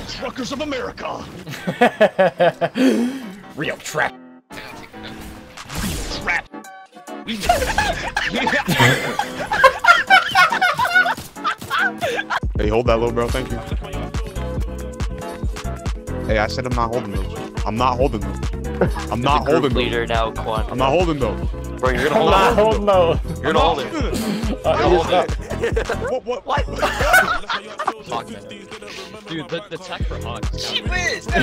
Real truckers of America. Real trap. Real trap. Hey, hold that little bro. Thank you. Hey, I said I'm not holding those. I'm not holding them. I'm not Group holding leader those. now, Quan. I'm not holding those. Bro, you're I'm gonna not hold holding no. it. You're gonna hold it. Uh, Hold you're it. What? What? What? Dude, the, the tech for Hawk. She whiz!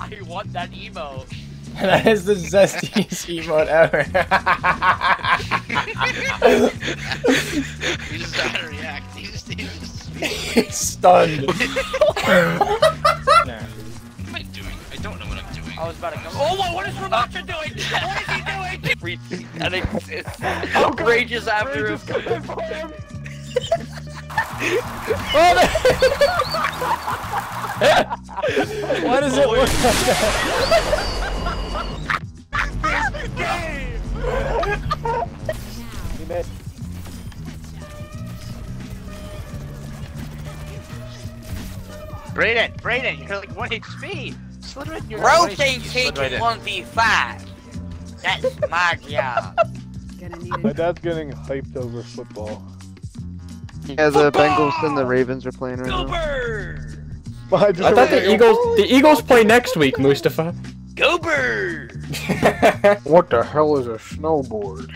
I want that emo. that is the zestiest emote ever. He just had to react. He just, he just. He's stunned. What am I doing? I don't know what I'm doing. I was about to go. Oh, my, what is Ramattra doing? What is he doing? And it's, it's outrageous after him. Why does it look like that? Brayden, Brayden, you're like 1 HP. Slid right in your Rotate You slid right 1v5. That's my job. My dad's getting hyped over football. Yeah, the Bengals and the Ravens are playing right Go now. bird! I thought the Eagles the Eagles play next week, Mustafa. Go bird! What the hell is a snowboard?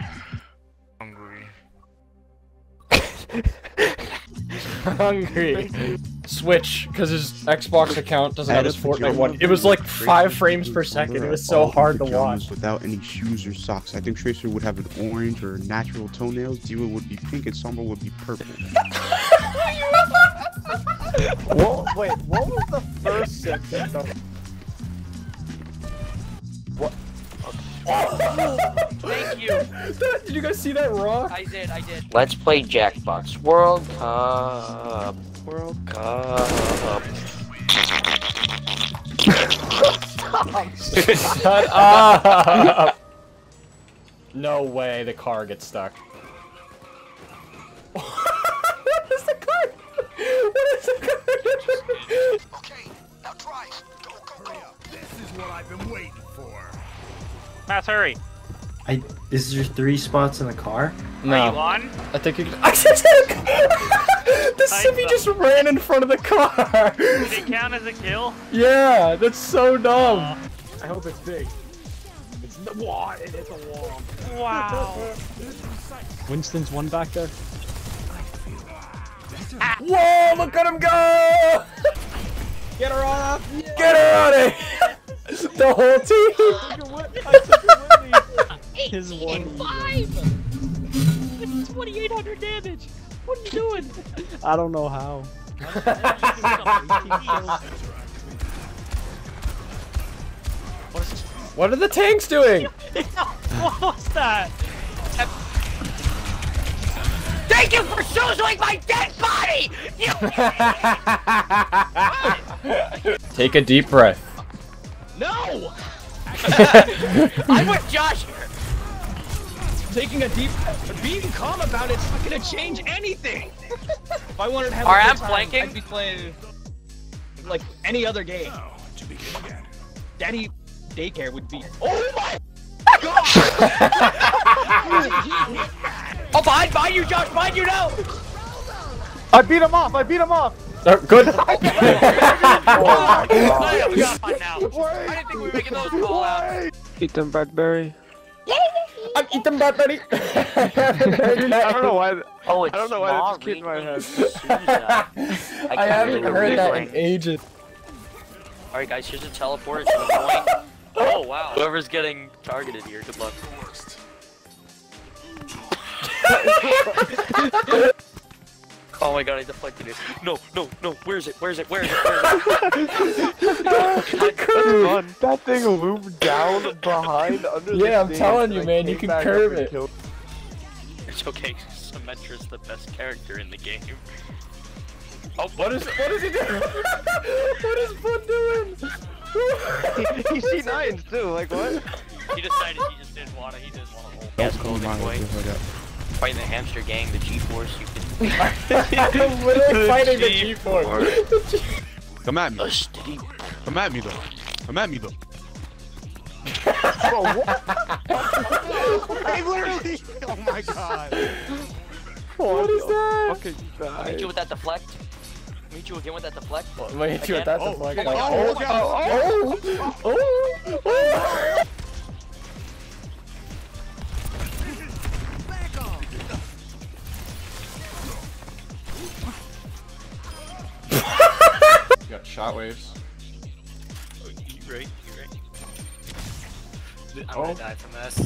Hungry. Hungry. Switch, because his Xbox account doesn't have his a Fortnite one. It was like five frames per second. It was so hard to watch. Without any shoes or socks. I think Tracer would have an orange or natural toenails. D.Va would be pink and Summer would be purple. What? Wait, what was the first sentence of Thank you. Did you guys see that rock? I did, I did. Let's play Jackbox World Cup. World Cup. Shut up! No way the car gets stuck. what is the car? What is the car? Okay, now try. Go, go, go. This is what I've been waiting for. Matt, hurry. I is there three spots in the car? Are you No, on? I think you. the Sippy just ran in front of the car. Did it count as a kill? Yeah, that's so dumb. I hope it's big. It's the wall. It hit the wall. Wow. Winston's one back there. Whoa! Look at him go! Get her off! Get her out of here! The whole team. His one. Five! 2800 damage! What are you doing? I don't know how. What are the tanks doing? what was that? Thank you for choosing my dead body! You Take a deep breath. No! I'm with Josh here. Taking a deep, being calm about it's not gonna change anything. if I wanted to have Alright, a I'm good time, flanking. I'd be playing like any other game. Daddy daycare would be. Oh my Oh, behind, behind you, Josh, behind you now! I beat him off! I beat him off! Oh, good. Oh, yeah, we got one now. I didn't think we were making those call outs. Ethan Bradbury. I'm eating that buddy. I don't know why. Oh, it's I don't know why small that just came to my head. Sousa. Uh, I haven't heard that in ages. Alright, guys, here's a teleport to the point. Oh, wow. Whoever's getting targeted here, good luck. Oh my god, I deflected it. No, no, no, where is it? Where is it? Where is it? Where is it? Dude, that thing loomed down behind under the Yeah, I'm telling you, man, you can back curve it. It's okay, Symmetra's the best character in the game. Oh, what is what is he doing? what is Foot doing? you see nines too, like what? He decided he just didn't want to. He didn't want to hold. Don't Yes, call Golden mine Boy. with the hood up. Fighting the hamster gang, the G-Force. You can. I'm literally fighting the G-Force. Come at me. Come at me though. Come at me though. I literally. Oh my god. What is that? Fucking Meet you with that deflect. Meet you again with that deflect. Wait, you with that Oh, deflect. oh, like, oh, oh, God. oh, oh, oh, oh. Got shockwaves. Oh, you right? You right? I'm Oh. gonna die from this.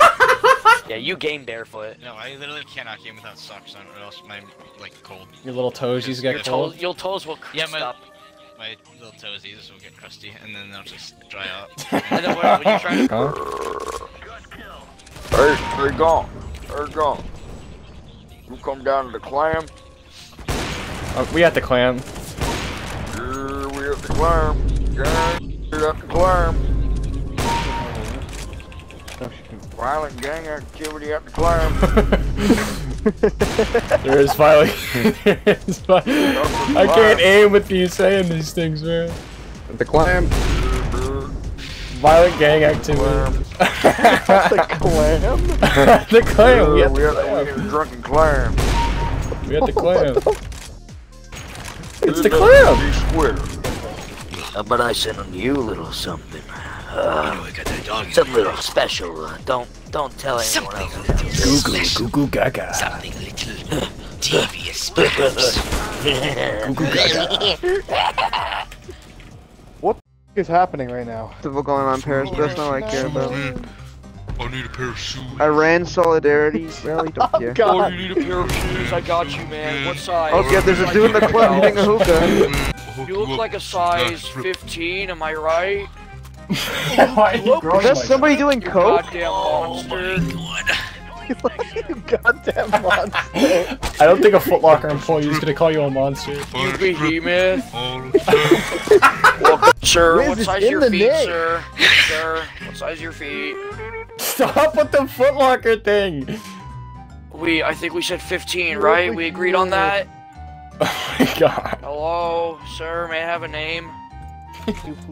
Yeah, you game barefoot. No, I literally cannot game without socks on, or else my like cold. Your little toesies get Your cold. toes, your toes will Yeah, my- stop. My little toesies will get crusty, and then they'll just dry out. And then when, when you try to Huh? Hey, they're gone. They're gone. You come down to the clam. Oh, we at the clam. Yeah, we at the clam. Gang, we at clam. Violent gang activity at the clam. there is violent. there is vi- I can't aim with you saying these things, man. The clam. Violent gang activity. the clam. the clam. We Yeah, at we the at the, we clam. the drunken clam. We at the clam. It's the clam. Is the. How about I send on you a little something? Uh, something little special. Uh, don't don't tell anyone else. Goo goo goo goo gaga. Something little devious, Goo goo gaga. is happening right now? What's going on, Paris? That's not what I care about. I need a pair of shoes. Iran solidarity rally. Don't oh, care. Oh, you need a pair of shoes. I got you, man. What size? Oh yeah, there's a dude in the club hitting a hookah. You look like a size 15, am I right? Why are you Is that like somebody doing coke? Goddamn monster. Oh, you goddamn monster. I don't think a Foot Locker employee is gonna call you a monster. You behemoth. Welcome, sir. Riz What is size your feet, name. sir? sir, what size your feet? Stop with the Footlocker thing. We, I think we said 15, right? We agreed on that? Oh my god. Hello, sir, may I have a name?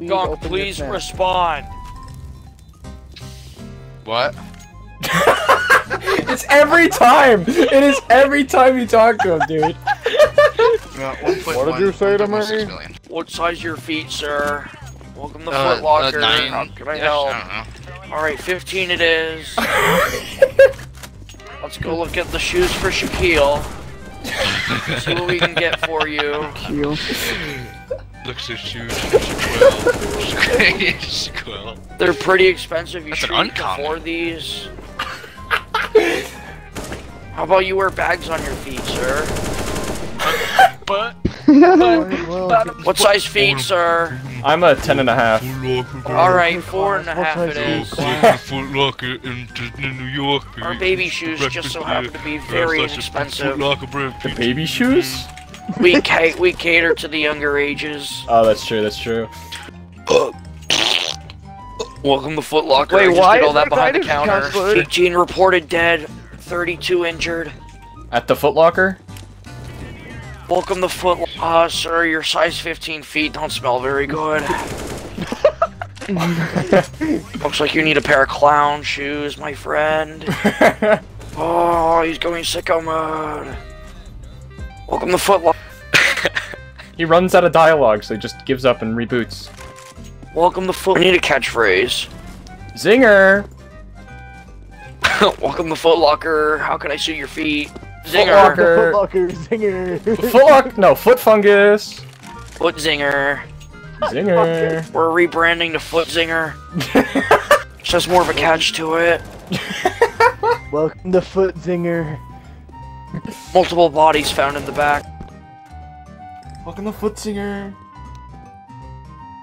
Gunk, please respond. What? It's every time. It is every time you talk to him, dude. what did you say to me? What size your feet, sir? Welcome to Uh, Foot Locker. uh, nine. How can I ish, help? I don't know. Alright, 15 it is. Let's go look at the shoes for Shaquille. See what we can get for you. Looks at shoes. Shaquille. Shaquille. They're pretty expensive. You That's should an uncommon. afford these. How about you wear bags on your feet, sir? But What size feet, sir? I'm a ten and a half. Alright, four and a half it is. Foot Locker in, in New York. Our baby shoes just so happen to be very inexpensive. The baby shoes? We ca- we cater to the younger ages. Oh, that's true. That's true. Welcome to Foot Locker. Wait, I just why did all that behind the guidance counter. counselor? 18 reported dead, 32 injured. At the Foot Locker? Welcome to Foot. Uh, sir, your size 15 feet don't smell very good. Looks like you need a pair of clown shoes, my friend. Oh, he's going sicko mode. Welcome to Foot he runs out of dialogue, so he just gives up and reboots. Welcome to Foot. I need a catchphrase. Zinger! Welcome to Foot Locker. How can I suit your feet? Foot Zinger. Locker. zinger. Foot Lock. No, Foot Fungus. Foot Zinger. Zinger. We're rebranding to Foot Zinger. Just has more of a catch to it. Welcome to Foot Zinger. Multiple bodies found in the back. Welcome to Foot Singer.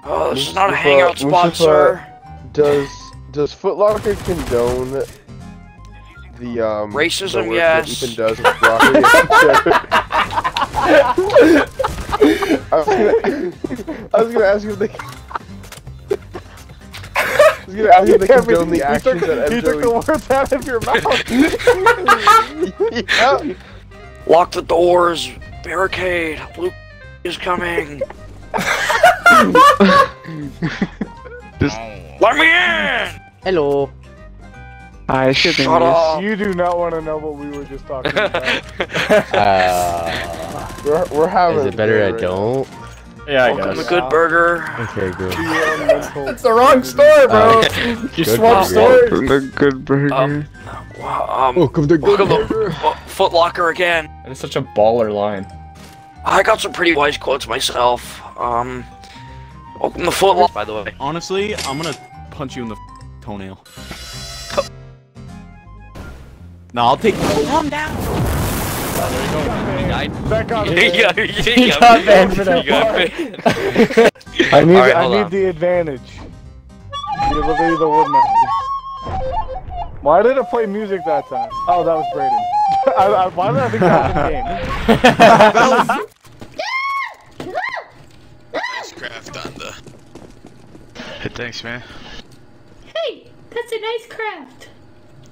Oh, this is not a hangout spot, Mustafa- sir. Does does Foot Locker condone the um Racism, the work yes. that Ethan does with Rocky. I was gonna, I was gonna ask you if they. I was gonna ask you if they condone the actions that He took the words out of your mouth. yeah. Lock the doors. Barricade. Luke is coming. Just Let me in. hello. Hi, Shut up. You do not want to know what we were just talking about. Uh, we're, we're having. is it better I right don't? Yeah, I Welcome guess. to Good Burger. Okay, good. It's the wrong store, bro. you swapped burger. stores. The good burger. Um, um, Welcome to welcome to uh, Foot Locker again. That is such a baller line. I got some pretty wise quotes myself. Um, welcome to Foot Locker, by the way. Honestly, I'm gonna punch you in the toenail. No, I'll take. Oh, calm down. He died. That got Yeah, yeah, yeah, He yeah. got banned for that You got part. I need, Alright, I need on. the advantage. You're literally the woodmaster. Why did it play music that time? Oh, that was Brayden. I, I, why did I think that was in game? Nice craft on the. Hey, thanks, man. Hey, that's a nice craft.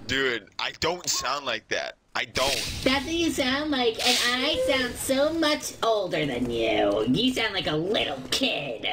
Dude, I don't sound like that. I don't. That's what you sound like, and I sound so much older than you. You sound like a little kid.